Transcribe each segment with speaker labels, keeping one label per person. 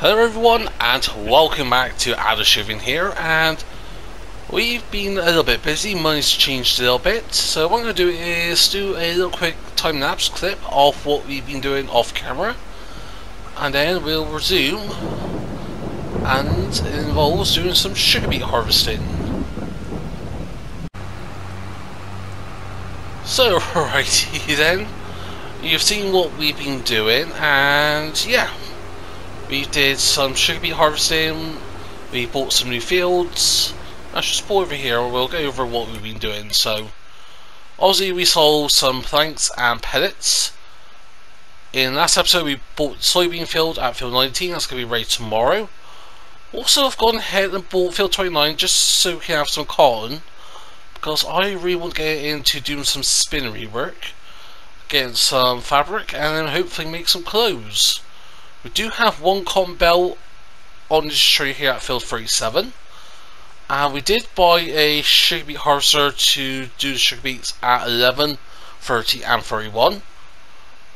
Speaker 1: Hello everyone and welcome back to Adelshoven here and we've been a little bit busy, money's changed a little bit so what I'm going to do is do a little quick time lapse clip of what we've been doing off camera and then we'll resume and it involves doing some sugar beet harvesting. So righty then, you've seen what we've been doing and yeah we did some sugar beet harvesting, we bought some new fields. I should spoil over here, and we'll go over what we've been doing. So, obviously we sold some planks and pellets. In last episode we bought soybean field at field 19, that's going to be ready tomorrow. Also I've gone ahead and bought field 29 just so we can have some cotton. Because I really want to get into doing some spinnery work. Getting some fabric and then hopefully make some clothes. We do have one cotton belt on this tree here at field 37. And we did buy a sugar beet harvester to do the sugar beets at 11, 30 and 31.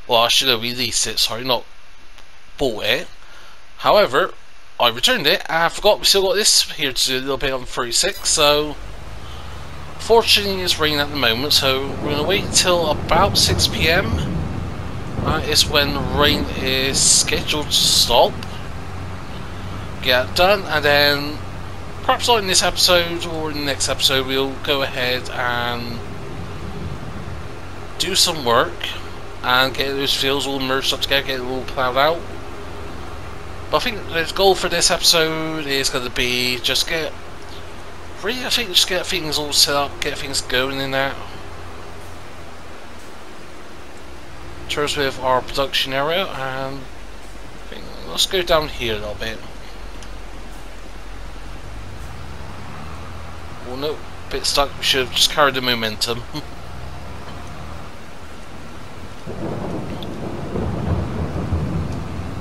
Speaker 1: Well, I should have released it, sorry, not bought it. However, I returned it and I forgot we still got this here to do a little bit on 36, so... Fortunately it's raining at the moment, so we're going to wait till about 6pm that is when rain is scheduled to stop. Get done, and then perhaps not in this episode or in the next episode, we'll go ahead and do some work and get those fields all merged up together, get it all ploughed out. But I think the goal for this episode is going to be just get, really, I think just get things all set up, get things going in that. Tours with our production area and let's go down here a little bit. Well no, bit stuck, we should have just carried the momentum.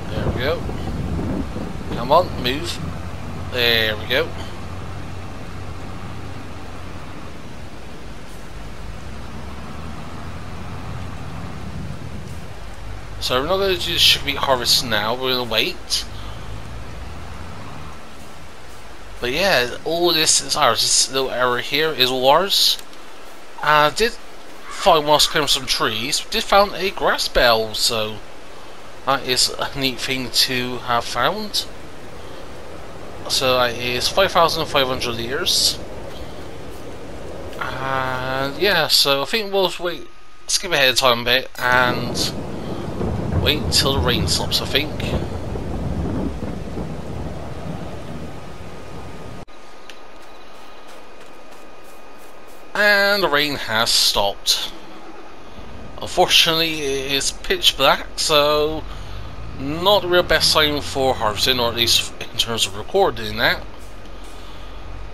Speaker 1: there we go. Come on, move. There we go. So we're not going to do the sugar beet harvest now, we're going to wait. But yeah, all this is ours. This little area here is all ours. Uh, I did find whilst clearing some trees, did found a grass bell, so that is a neat thing to have found. So that is 5,500 years. And yeah, so I think we'll wait, skip ahead of time a bit and Wait until the rain stops, I think. And the rain has stopped. Unfortunately, it is pitch black, so not the real best time for harvesting, or at least in terms of recording that.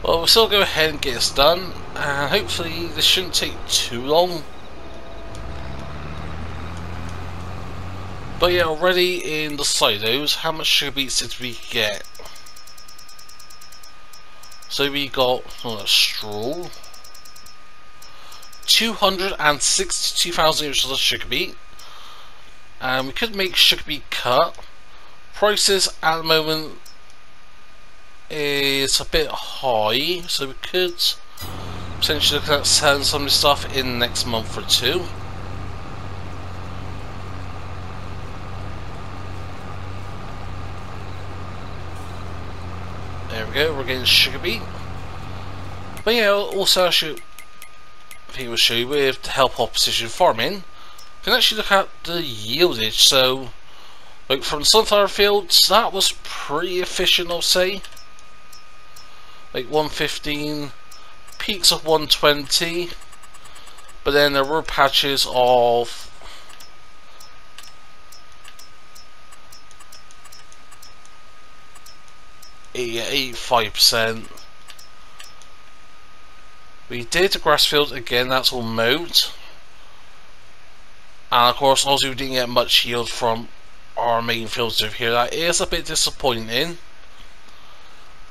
Speaker 1: But we'll still go ahead and get this done, and hopefully this shouldn't take too long. But yeah, already in the silos, how much sugar beets did we get? So we got oh, straw. 262,000 inches of sugar beet. And we could make sugar beet cut. Prices at the moment is a bit high, so we could potentially look at selling some of this stuff in next month or two. There we go, we're getting sugar beet. But yeah, also I should people show you with help of precision farming. Can actually look at the yieldage. So, like from sunflower fields, that was pretty efficient, I'll say. Like 115, peaks of 120, but then there were patches of 85%. We did the grass field again, that's all mowed. And of course, also we didn't get much yield from our main fields over here. That is a bit disappointing.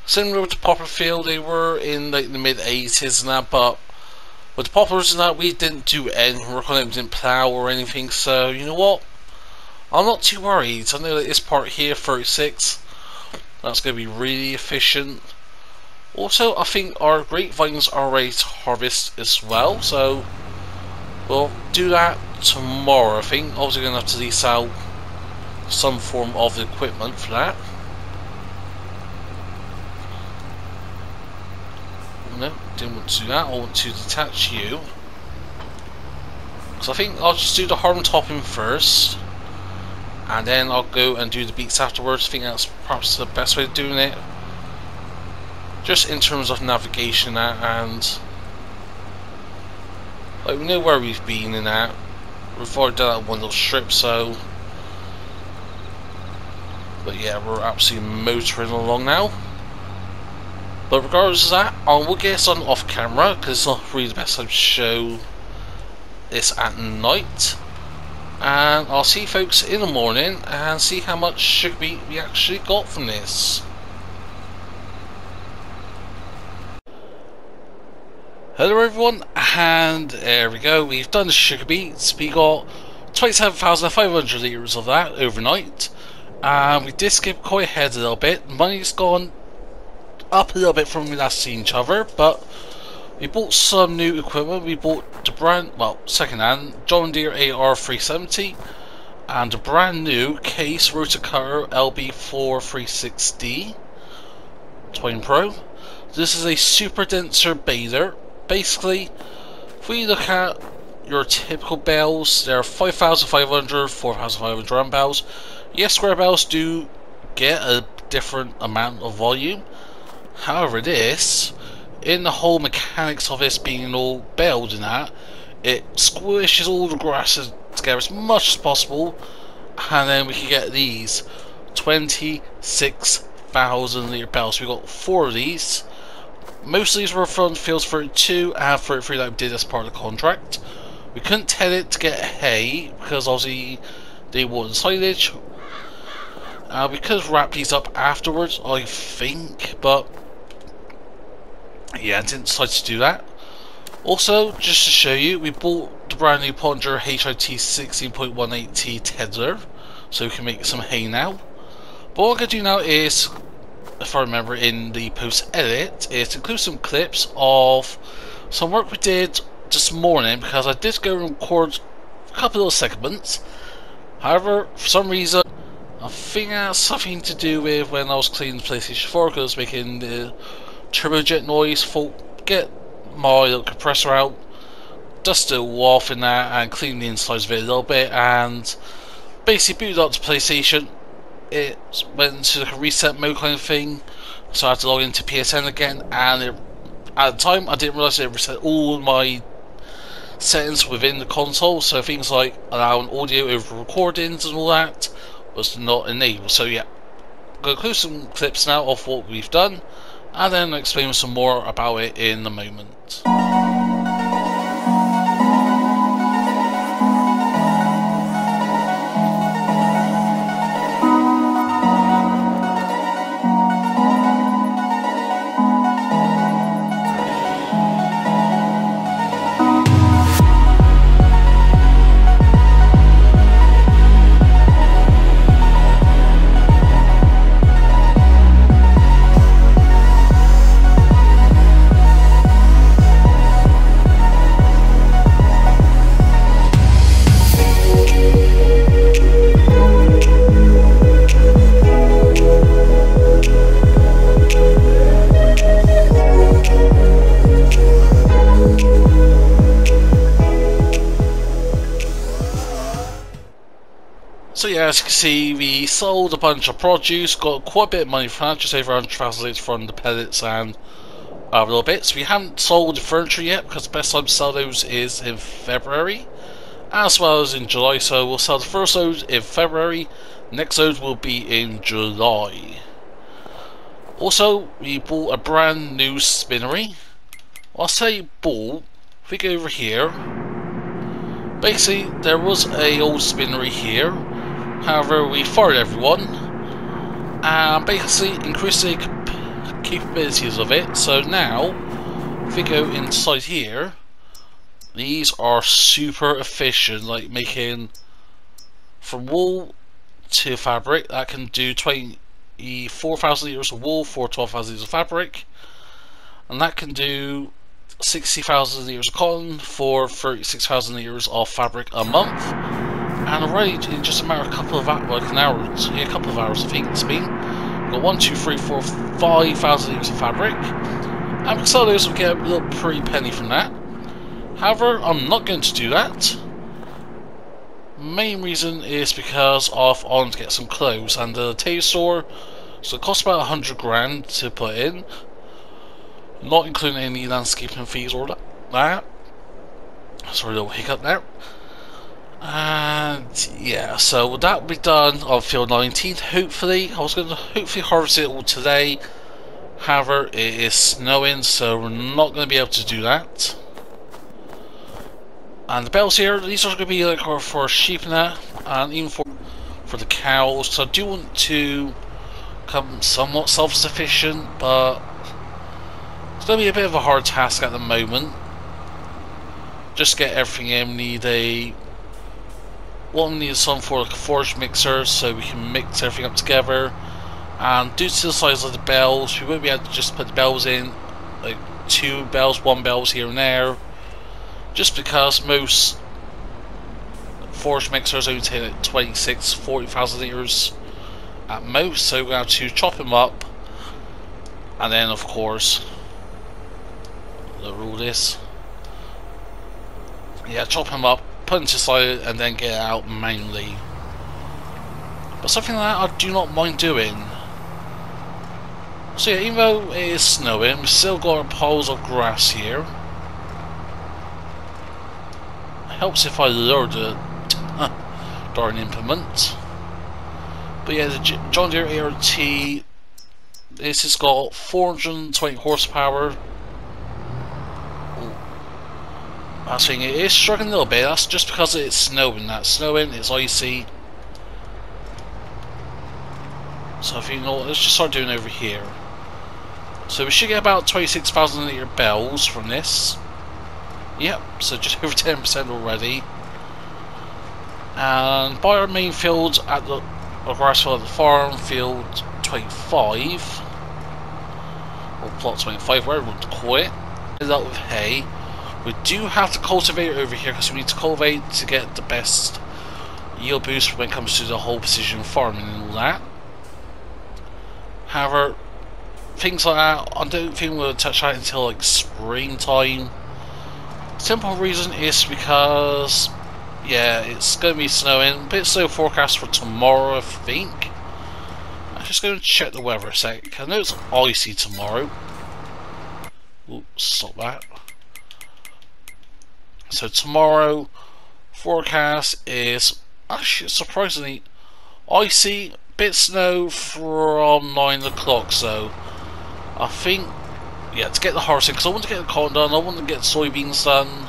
Speaker 1: Similar with the poplar field, they were in like the mid 80s and that, but with the poplars and that, we didn't do any work on didn't plough or anything, so you know what? I'm not too worried. I know that this part here, 36, That's going to be really efficient. Also, I think our grapevines are ready to harvest as well, so we'll do that tomorrow, I think. Obviously, going to have to out some form of equipment for that. No, didn't want to do that. I want to detach you. So I think I'll just do the harm topping first. And then I'll go and do the beats afterwards. I think that's perhaps the best way of doing it. Just in terms of navigation and... Like, we know where we've been and that. We've already done that one little strip, so... But yeah, we're absolutely motoring along now. But regardless of that, I will get some off camera because it's not really the best time to show this at night. And I'll see folks in the morning and see how much sugar beet we actually got from this. Hello everyone, and there we go, we've done the sugar beets, we got 27,500 litres of that overnight, and we did skip quite ahead a little bit, money's gone up a little bit from when we last seen each other, but we bought some new equipment. We bought the brand, well, second hand, John Deere AR370 and a brand new Case Rotocutter LB4 360 Twin Pro. This is a super denser baler. Basically, if we look at your typical bells, there are 5,500, 4,500 round bales. Yes, square bells do get a different amount of volume, However, this, in the whole mechanics of this being all baled and that, it squishes all the grasses together as much as possible, and then we can get these 26,000 litre bales. We got four of these. Most of these were from Fields 32 and 33 that we did as part of the contract. We couldn't tell it to get hay because obviously they wanted silage. Uh, we could wrapped these up afterwards, I think, but yeah, I didn't decide to do that. Also, just to show you, we bought the brand new Pottinger HIT 16.18T Tedder, so we can make some hay now. But what I'm going to do now is, if I remember in the post edit, is include some clips of some work we did this morning, because I did go and record a couple of segments. However, for some reason, I think it has something to do with when I was cleaning the PlayStation 4, because I was making the turbojet noise, thought get my little compressor out, dust it all off in there and clean the insides of it a little bit and basically booted up to PlayStation. It went into like a reset mode kind of thing, so I had to log into PSN again and it, at the time I didn't realise it reset all my settings within the console, so things like allowing audio over recordings and all that was not enabled. So yeah, I'm going to some clips now of what we've done and then explain some more about it in a moment. So yeah, as you can see, we sold a bunch of produce, got quite a bit of money from that, just over 100,000 from the pellets and other little bits. We haven't sold the furniture yet, because the best time to sell those is in February, as well as in July, so we'll sell the first load in February, next load will be in July. Also, we bought a brand new spinnery. I'll say bought, if we go over here, basically there was a old spinnery here, However, we fired everyone and basically increased the capabilities of it. So now, if we go inside here, these are super efficient, like making from wool to fabric that can do 20 4,000 litres of wool for 12,000 litres of fabric. And that can do 60,000 litres of cotton for 36,000 litres of fabric a month. And already in just a matter of a couple of hours, like an hour, a couple of hours I think it's got 1, 2, 3, 4, 5,000 litres of fabric. And Maxellos will get a little pretty penny from that. However, I'm not going to do that. Main reason is because of want to get some clothes and the tailor store so it costs about a 100 grand to put in not including any landscaping fees or that. Sorry, little hiccup there. And yeah, so that will be done on field 19. Hopefully, I was going to hopefully harvest it all today. However, it is snowing, so we're not going to be able to do that. And the bells here, these are going to be like for sheep that, and even for for the cows. So I do want to become somewhat self-sufficient, but it's going to be a bit of a hard task at the moment. Just get everything in. Need a what we need is some for like a forage mixer so we can mix everything up together. And due to the size of the bells, we won't be able to just put the bells in like two bells, one bells here and there. Just because most forage mixers only take like 26, 40,000 litres at most, so we're going to have to chop them up. And then, of course, the rule is. Yeah, chop them up, him to side, and then get out manually. But something like that I do not mind doing. So yeah, even though it is snowing, we've still got piles of grass here. It helps if I lower the darn implement. But yeah, the John Deere 8RT, this has got 420 horsepower, I think it is struggling a little bit, that's just because it's snowing, that's snowing, it's icy. So if you know, let's just start doing over here. So we should get about 26,000 litre bells from this. Yep, so just over 10% already. And by our main field at the grass field at the farm, field 25, or plot 25, whatever you want to call it, is up with hay. We do have to cultivate over here because we need to cultivate to get the best yield boost when it comes to the whole precision farming and all that. However, things like that, I don't think we'll touch that until like springtime. Simple reason is because, yeah, it's going to be snowing. Bit slow forecast for tomorrow, I think. I'm just going to check the weather a sec. I know it's icy tomorrow. Oops, stop that. So tomorrow forecast is actually surprisingly icy, bit snow from 9 o'clock so I think yeah to get the harvesting because I want to get the corn done, I want to get soybeans done.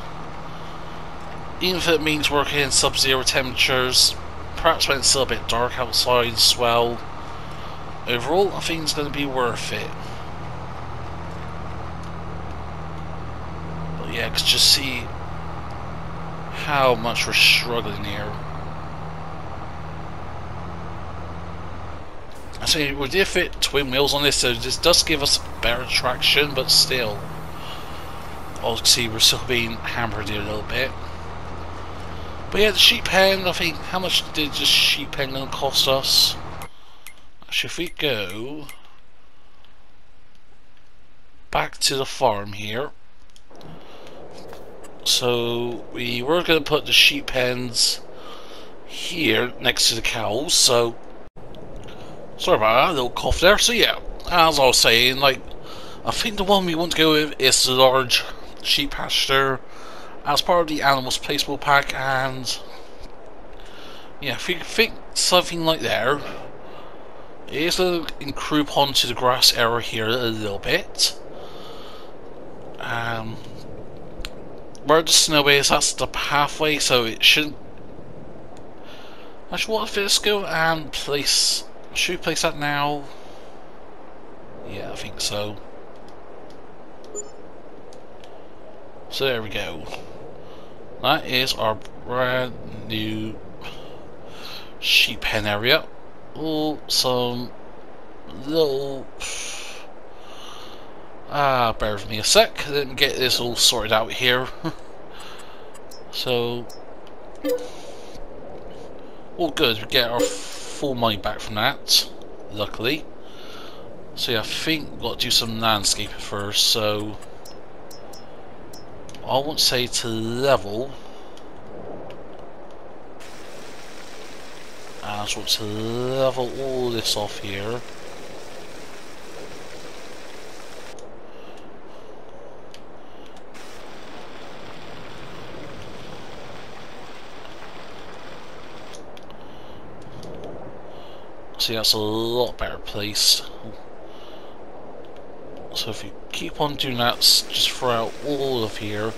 Speaker 1: Even if it means working in sub-zero temperatures. Perhaps when it's still a bit dark outside as well. Overall I think it's going to be worth it. But yeah, cause just see how much we're struggling here. I say we did fit twin wheels on this, so this does give us better traction, but still, obviously we're still being hampered here a little bit. But yeah, the sheep pen, I think, how much did this sheep pen to cost us? Actually, if we go back to the farm here, so we were going to put the sheep pens here next to the cows. So sorry about that, little cough there. So yeah, as I was saying, like I think the one we want to go with is the large sheep pasture as part of the animals placeable pack and yeah, if you think something like there going to encroach onto the grass area here a little bit. Um, where the snow is, that's the pathway, so it shouldn't... Actually, what if it's go and place... Should we place that now? Yeah, I think so. So there we go. That is our brand new sheep pen area. Oh, some little... Ah, bear with me a sec. Let me get this all sorted out here. so... All good, we get our full money back from that, luckily. So yeah, I think we've got to do some landscaping first, so... I won't say to level. I just want to level all this off here. See, that's a lot better placed. So if you keep on doing that, just throughout all of here,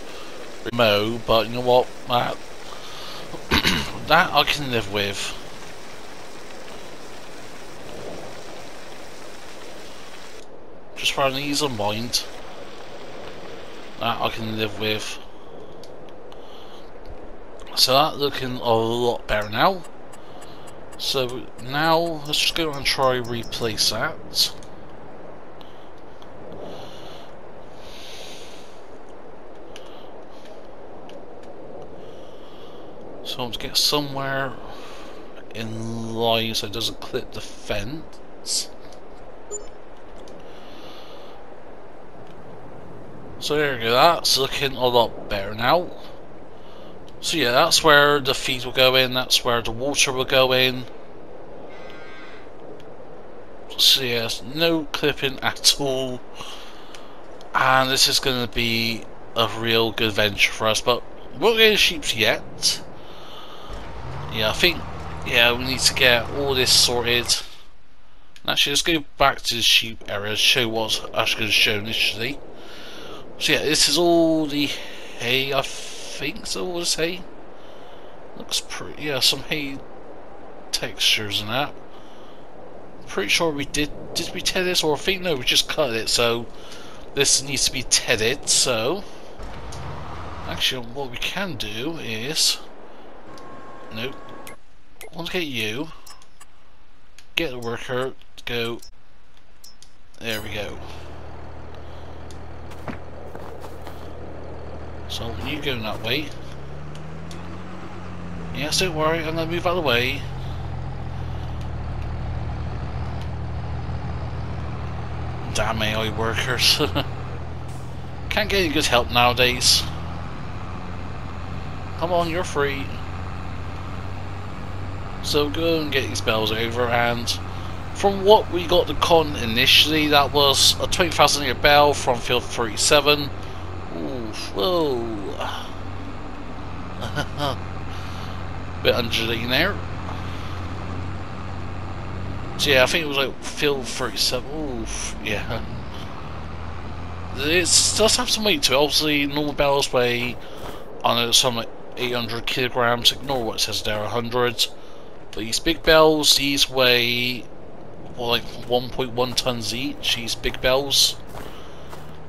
Speaker 1: mow, but you know what, that, that I can live with. Just for an ease of mind, that I can live with. So that looking a lot better now. So now let's just go and try replace that. So I to get somewhere in line so it doesn't clip the fence. So there you go, that's looking a lot better now. So yeah, that's where the feed will go in, that's where the water will go in. So yes, no clipping at all. And this is going to be a real good venture for us, but we're not getting sheep yet. Yeah, I think, yeah, we need to get all this sorted. Actually, let's go back to the sheep area, show what I was going to show initially. So yeah, this is all the hay, I think so, was hay. Looks pretty, yeah, some hay textures and that. Pretty sure we did, did we ted this, or I think, no, we just cut it, so this needs to be tedded, so... Actually, what we can do is... Nope. Let's get you. Get the worker. Go. There we go. So you go that way. Yes, don't worry. I'm gonna move out of the way. Damn AI workers. Can't get any good help nowadays. Come on, you're free. So go and get these bells over and from what we got the con initially that was a 20,000 year bell from field 37 Ooh, whoa. Bit undulating there. So yeah I think it was like field 37 Oof, yeah. It does have some weight to it. Obviously normal bells weigh I know some like 800 kilograms. Ignore what it says there 100 these big bells, these weigh well, like 1.1 tons each, these big bells.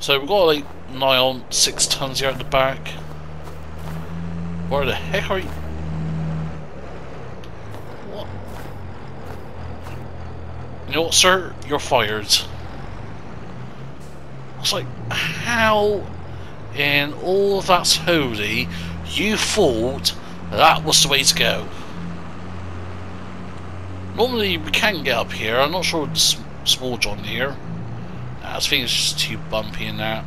Speaker 1: So we've got like nigh on 6 tons here at the back. Where the heck are you? What? You know what, sir? You're fired. I was like, how in all that's holy you thought that was the way to go? Normally we can get up here. I'm not sure it's small John Deere. I think it's just too bumpy in that.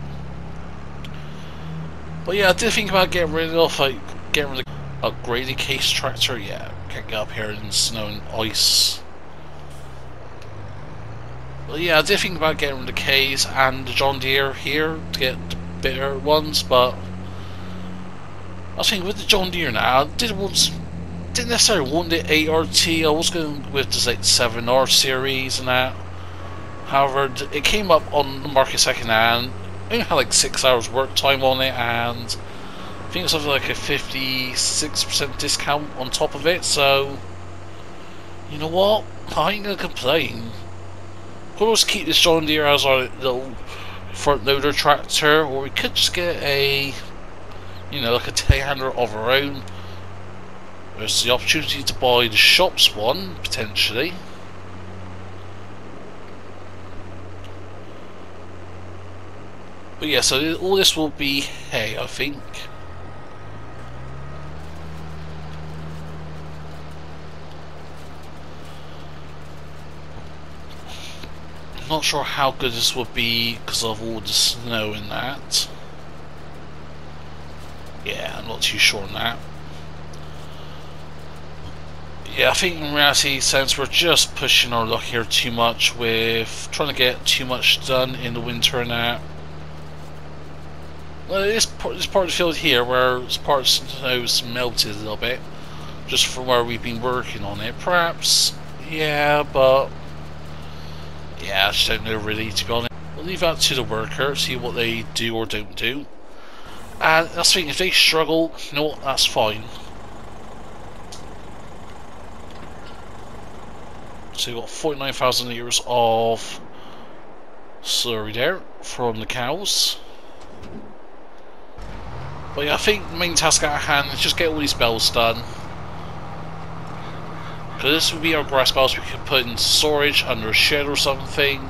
Speaker 1: But yeah, I did think about getting rid of like getting rid of upgraded case tractor. Yeah, can't get up here in snow and ice. But yeah, I did think about getting rid of the case and the John Deere here to get the better ones, but I thinking with the John Deere now, I did want didn't necessarily want the 8RT, I was going with the like 7R series and that. However, it came up on the market second hand. I had like 6 hours work time on it and I think it's something like a 56% discount on top of it, so you know what? I ain't gonna complain. Could always keep this John Deere as our little front loader tractor, or we could just get a you know, like a telehandler of our own there's the opportunity to buy the shops one, potentially. But yeah, so all this will be hay, I think. Not sure how good this would be because of all the snow in that. Yeah, I'm not too sure on that. Yeah, I think in reality, since we're just pushing our luck here too much with trying to get too much done in the winter and that. Well, this part, this part of the field here where part of snow's melted a little bit, just from where we've been working on it. Perhaps, yeah, but yeah, I just don't know really, to be honest. We'll leave that to the worker, see what they do or don't do. And that's the thing, if they struggle, you know that's fine. So we've got 49,000 litres of slurry there from the cows. But yeah, I think the main task at hand is just get all these bells done. Because this would be our grass bales we could put in storage under a shed or something.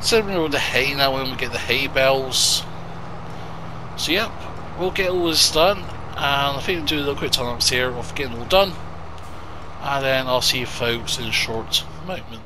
Speaker 1: Similar with the hay now when we get the hay bales. So yep, we'll get all this done. And I think we'll do a little quick time lapse here of getting all done. And then I'll see you folks in a short moment.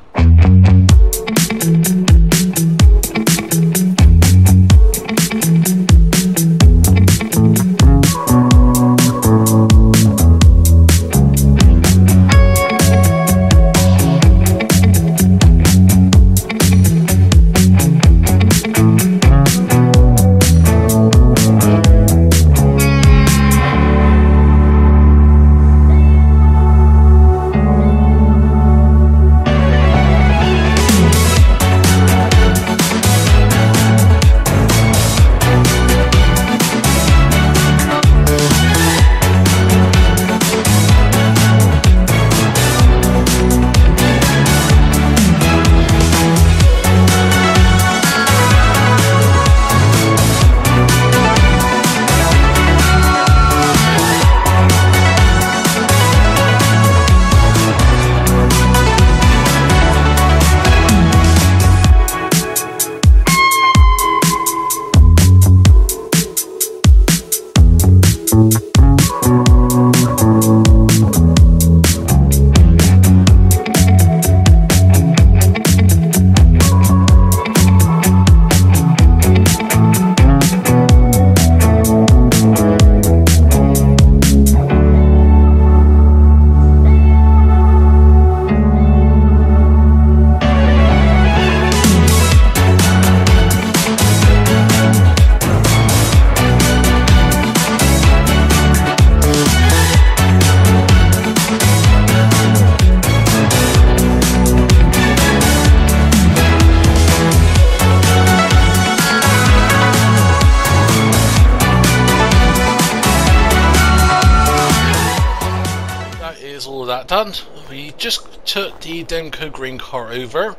Speaker 1: Over.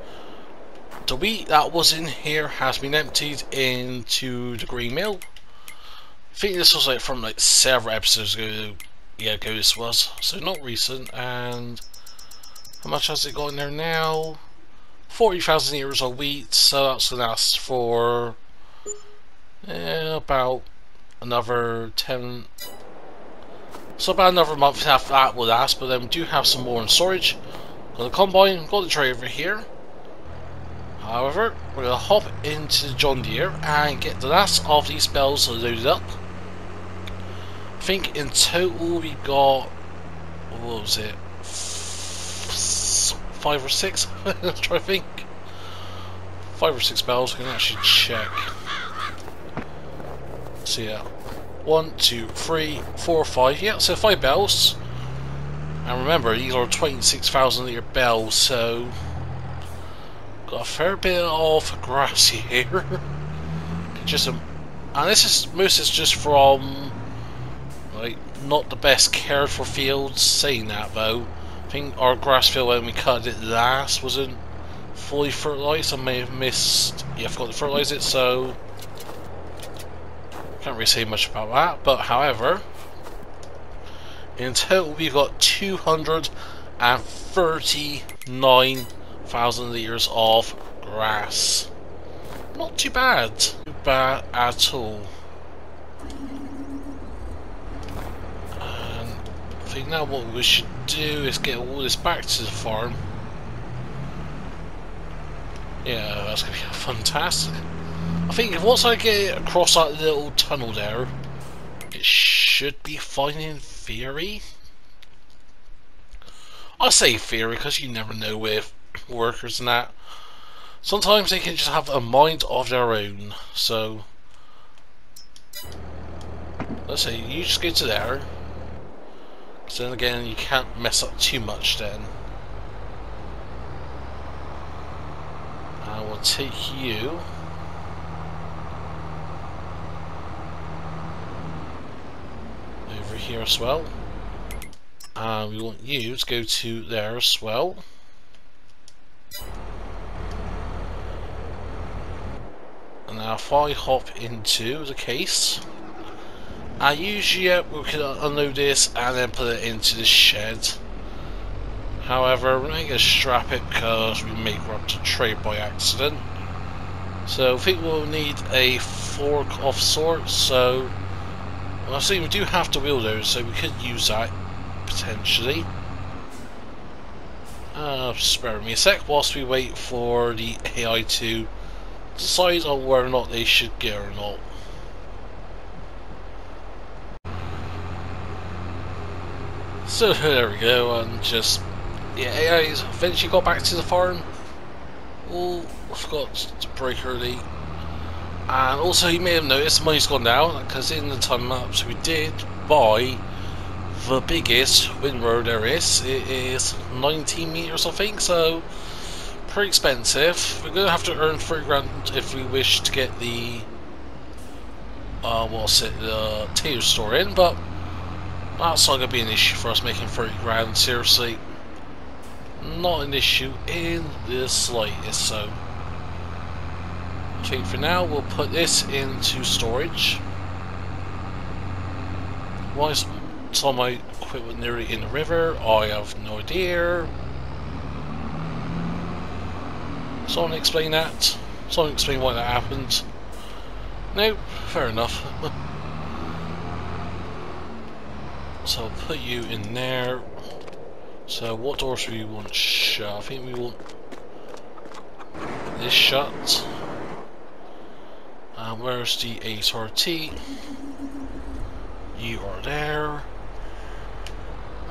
Speaker 1: The wheat that was in here has been emptied into the grain mill. I think this was like from like several episodes ago. Yeah, ago this was. So not recent. And how much has it got in there now? 40,000 euros of wheat. So that's going to last for eh, about another 10 so about another month and a half that will last, but then we do have some more in storage. Got the combine, got the tray over here. However, we're going to hop into the John Deere and get the last of these bells loaded up. I think in total we got, what was it, five or six? Let's try to think. Five or six bells, we can actually check. So yeah, one, two, three, four, five. Yeah, so five bells. And remember, these are 26,000 litre bells, so got a fair bit of grass here. just a, and this is most is just from like not the best cared for fields. Saying that though, I think our grass field when we cut it last wasn't fully fertilized. I may have missed. Yeah, I forgot to fertilize it, so can't really say much about that, but however, in total we've got 239,000 litres of grass. not too bad. Too bad at all. And I think now what we should do is get all this back to the farm. Yeah, that's going to be fantastic. I think once I get across that little tunnel there, it should be fine in theory. I say theory because you never know with workers and that. Sometimes they can just have a mind of their own, so... Let's say you just go to there. So then again, you can't mess up too much then. I will take you. Over here as well. And we want you to go to there as well. And now if I hop into the case, I usually we can unload this and then put it into the shed. However, we're going to strap it because we may grab to trade by accident. So I think we'll need a fork of sorts, so well, I see we do have to wheel those, so we could use that potentially. Uh, spare me a sec whilst we wait for the AI to decide on whether or not they should get or not. So there we go, and just yeah, AI's eventually got back to the farm. Oh, I forgot to break early. And also, you may have noticed money's gone down because in the time lapse we did buy the biggest windrow there is. It is 19 meters, I think, so pretty expensive. We're gonna have to earn 30 grand if we wish to get the uh, what's it, the tater store in, but that's not gonna be an issue for us making 30 grand. Seriously, not an issue in the slightest, so Think for now we'll put this into storage. Why is of my equipment nearly in the river? I have no idea. Someone explain that? Someone explain why that happened? No, fair enough. so I'll put you in there. So what doors do we want shut? I think we want this shut. And where's the 8RT? You are there.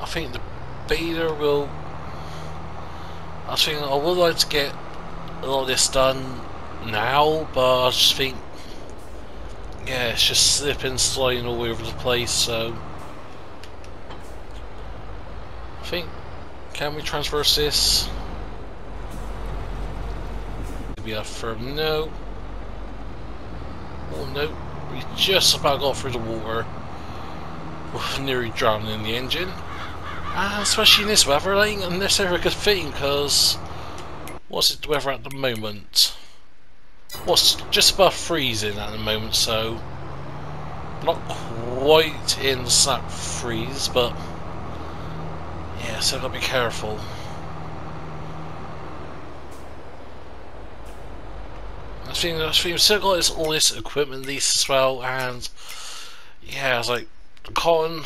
Speaker 1: I think the beta will... I think I would like to get a lot of this done now, but I just think... Yeah, it's just slipping, sliding all over the place, so... I think can we transverse this? Be a firm no. Oh no, we just about got through the water. Nearly drowning in the engine. And especially in this weather, this ever a good thing, because what's it weather at the moment? What's just above freezing at the moment, so not quite in the snap freeze, but yeah, so got to be careful. Think I still got this, all this equipment lease as well, and yeah, I was like, cotton.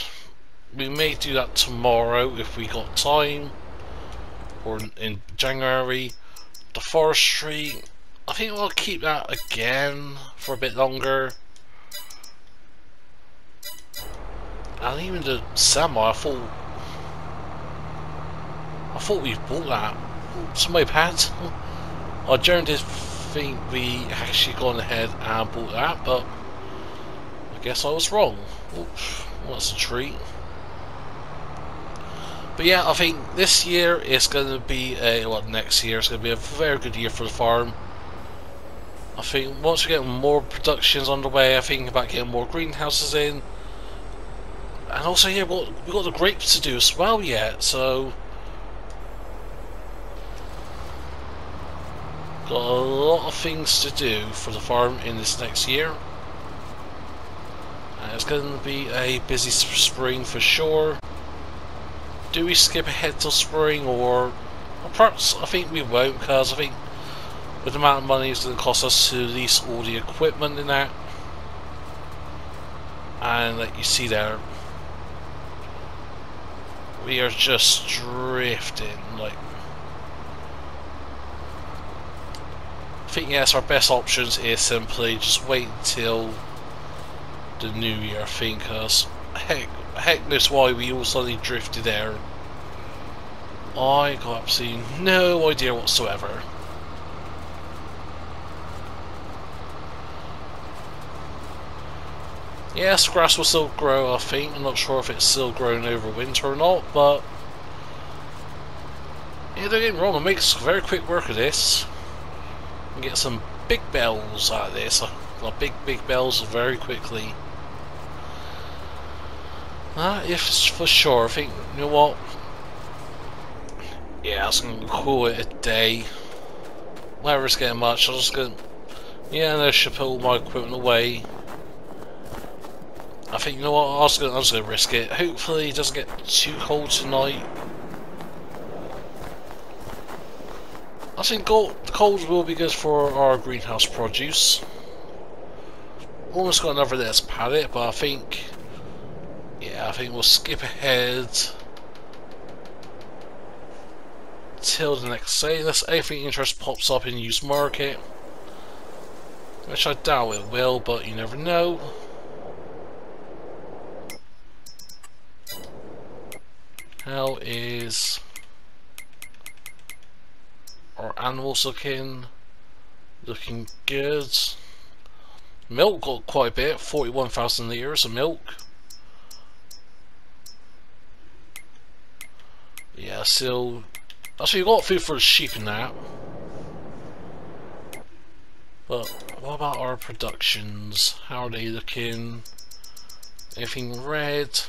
Speaker 1: We may do that tomorrow if we got time, or in January. The forestry, I think we'll keep that again for a bit longer. And even the semi, I thought I thought we bought that. Somebody had. I generally did think we actually gone ahead and bought that, but I guess I was wrong. Well, that's a treat. But yeah, I think this year is going to be a, well, next year is going to be a very good year for the farm. I think once we get more productions underway, I think about getting more greenhouses in. And also, yeah, got, we've got the grapes to do as well yet, so Got a lot of things to do for the farm in this next year. And it's going to be a busy spring for sure. Do we skip ahead till spring or, or perhaps I think we won't because I think with the amount of money it's going to cost us to lease all the equipment in that. And like you see there, we are just drifting like I think yes our best options is simply just wait until the new year I think because heck heck knows why we all suddenly drifted there I got absolutely no idea whatsoever Yes, grass will still grow, I think. I'm not sure if it's still growing over winter or not, but... Yeah, don't get me wrong, it makes very quick work of this. And get some big bells out of this. Like big, big bells very quickly. If for sure, I think, you know what? Yeah, I was going to call it a day. Whatever's getting much, I'm just going to... Yeah, I should put all my equipment away. I think, you know what, I was was gonna risk it. Hopefully it doesn't get too cold tonight. I think cold, cold will be good for our greenhouse produce. Almost got another lettuce pallet, but I think, yeah, I think we'll skip ahead till the next day, unless anything interesting pops up in used market. Which I doubt it will, but you never know. How is our animals looking? Looking good. Milk got quite a bit, 41,000 litres of milk. Yeah, still... Actually, you got food for the sheep in that. But what about our productions? How are they looking? Anything red?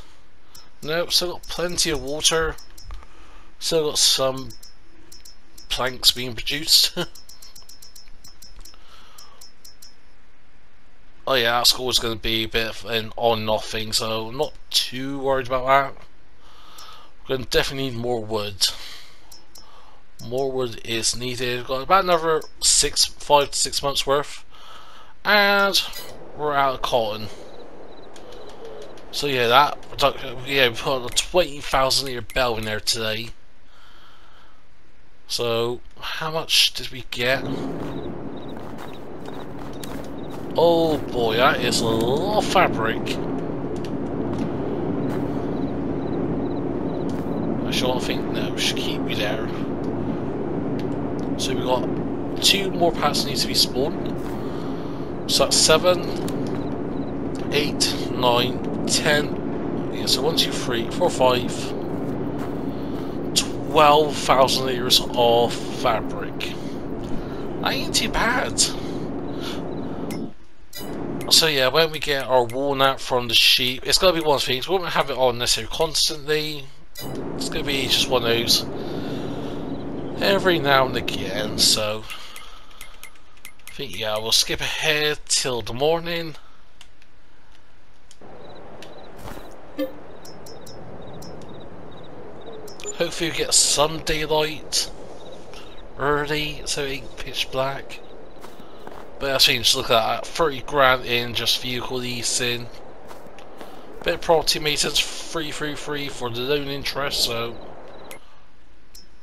Speaker 1: Nope, still got plenty of water. Still got some planks being produced. oh yeah, that's always going to be a bit of an on and off thing, so I'm not too worried about that. We're going to definitely need more wood. More wood is needed. got about another six, five to six months worth. And we're out of cotton. So yeah, that yeah, we put a twenty thousand litre bell in there today. So how much did we get? Oh boy, that is a lot of fabric. I don't think no, should keep you there. So we got two more packs need to be spawned. So that's seven, eight, nine, 10, yeah, so 1, 2, 3, 4, 5, 12,000 litres of fabric. That ain't too bad. So yeah, when we get our wool walnut from the sheep, it's going to be one of things, we won't have it on necessarily constantly, it's going to be just one of those every now and again, so I think yeah, we'll skip ahead till the morning. Hopefully we get some daylight early so it ain't pitch black. But I think just look at that, 30 grand in just vehicle leasing. Bit of property maintenance free free free for the loan interest, so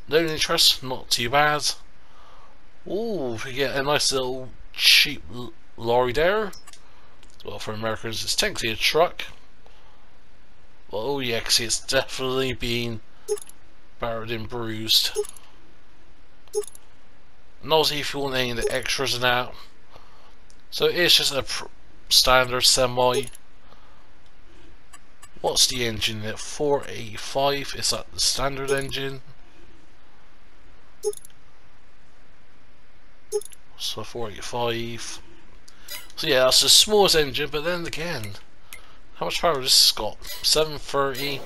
Speaker 1: loan interest, not too bad. Ooh, we get a nice little cheap lorry there. Well, for Americans, it's technically a truck. Oh yeah, because it's definitely been battered and bruised. Not if you want any of the extras and that. So it's just a standard semi. What's the engine at? 485? Is that the standard engine? So 485. So yeah, that's the smallest engine, but then again, how much power does this got? 730.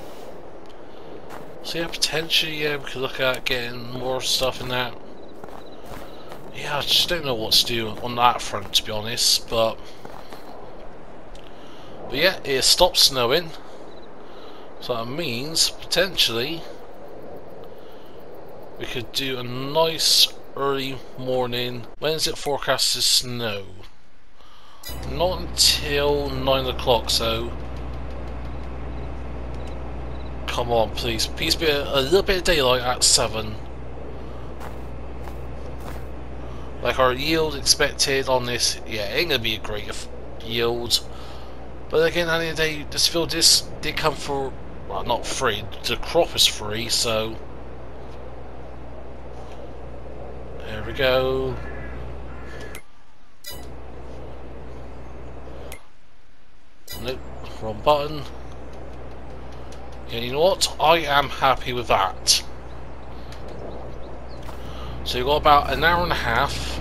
Speaker 1: So yeah, potentially yeah, we could look at getting more stuff in that. Yeah, I just don't know what to do on that front to be honest, but but yeah, it stopped snowing. So that means potentially we could do a nice early morning. When is it forecast to snow? Not until 9 o'clock, so... Come on, please. Please be a, little bit of daylight at 7. Like our yield expected on this, yeah, it ain't gonna be a great yield. But again, at the end of the day, this field this did come for, well, not free. The crop is free, so there we go. Nope, wrong button. Yeah, you know what? I am happy with that. So you've got about an hour and a half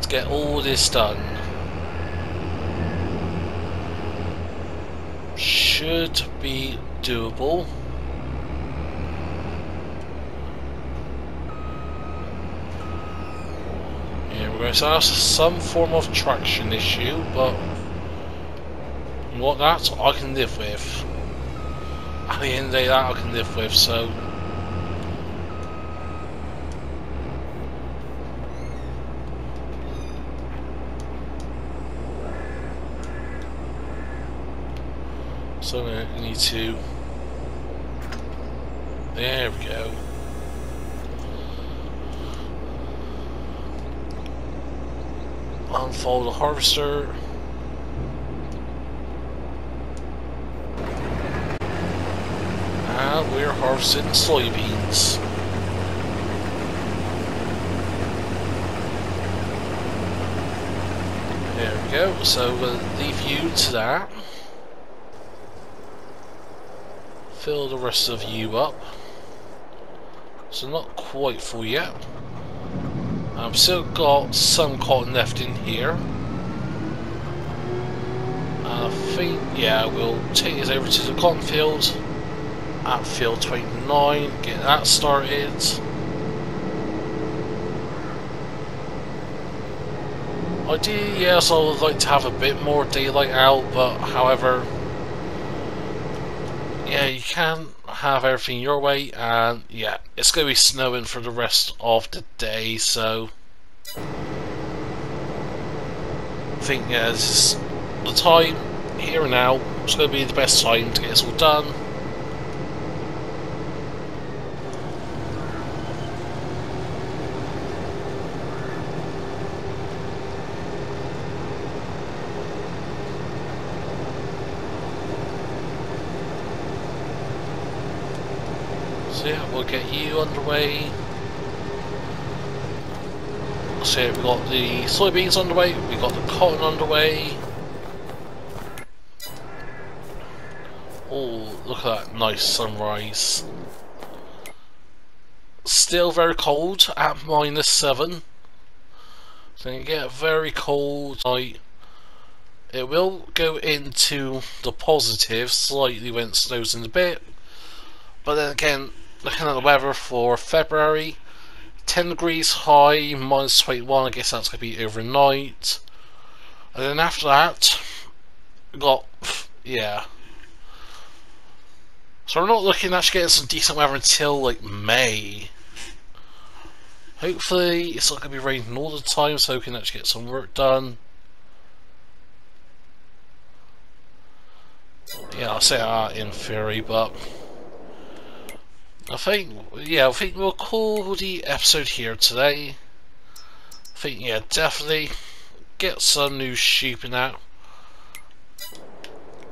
Speaker 1: to get all this done. Should be doable. Yeah, we're going to have some form of traction issue, but you know what that I can live with. The end day, that I can live with, so So I need to... There we go. Unfold the harvester. We're harvesting soybeans. There we go, so we'll leave you to that. fill the rest of you up. So not quite full yet. I've still got some cotton left in here. I think, yeah, we'll take this over to the cotton field at field 29, get that started. Ideally, yes, I would like to have a bit more daylight out, but however, yeah, you can't have everything your way, and yeah, it's going to be snowing for the rest of the day, so I think yeah, this is the time here and now. It's going to be the best time to get this all done. So yeah, we'll get you underway. So we've got the soybeans underway, we've got the cotton underway. Oh, look at that nice sunrise. Still very cold at minus 7. So you get very cold night. It will go into the positive slightly when it snows in a bit. But then again, looking at the weather for February 10 degrees high, minus 21, I guess that's going to be overnight. And then after that, got, yeah. So we're not looking at getting some decent weather until like May. Hopefully it's not going to be raining all the time so we can actually get some work done. Yeah, I'll say that in theory, but I think, yeah, I think we'll call the episode here today. I think, yeah, definitely get some new sheep in that.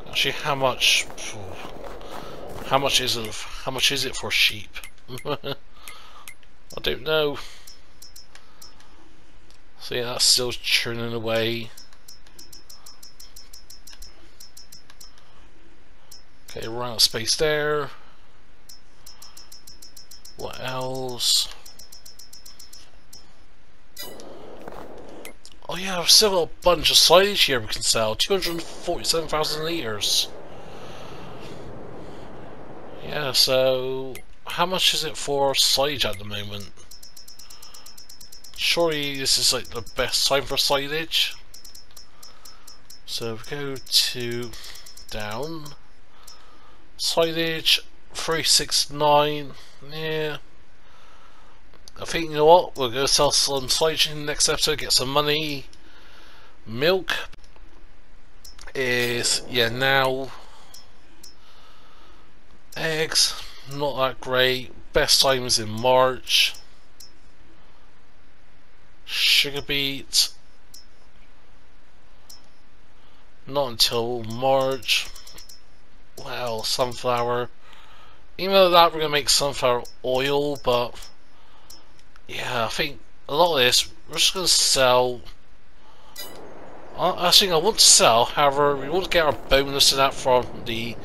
Speaker 1: Actually, how much? How much is it? How much is it for sheep? I don't know. So yeah, that's still churning away. Okay, run out of space there. What else? Oh yeah, I've still got a bunch of silage here we can sell. 247,000 litres. Yeah, so... How much is it for silage at the moment? Surely this is like the best time for silage. So we go to down. Silage 369 yeah I think you know what, we'll go sell some soybean in the next episode, get some money. Milk is yeah now eggs not that great. Best time is in March. Sugar beet not until March. Well, sunflower. Even though that we're gonna make sunflower oil, but yeah, I think a lot of this we're just gonna sell. I think I want to sell, however, we want to get our bonus to that from the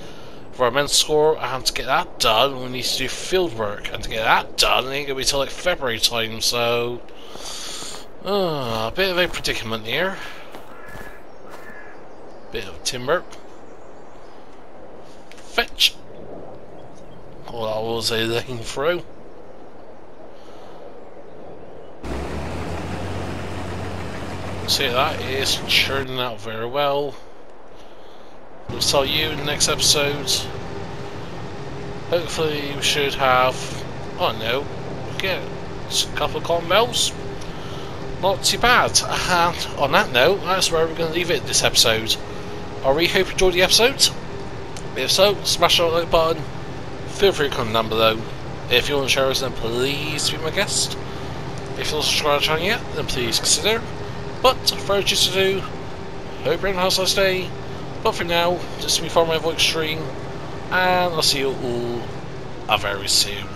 Speaker 1: environmental score, and to get that done, we need to do field work, and to get that done, it ain't gonna be till like February time, so. Uh, a bit of a predicament here. Bit of timber. Fetch! Well, that was a looking through. See that is churning out very well. We'll tell you in the next episode. Hopefully we should have oh no, get a couple of bells. Not too bad. And on that note, that's where we're going to leave it this episode. I really hope you enjoyed the episode. If so, smash that like button. Feel free to comment down below. If you want to share us, then please be my guest. If you're not subscribed to the channel yet, then please consider. But for you to do, hope you're in house day. But for now, just me Farmer EnvoyXtreme, and I'll see you all very soon.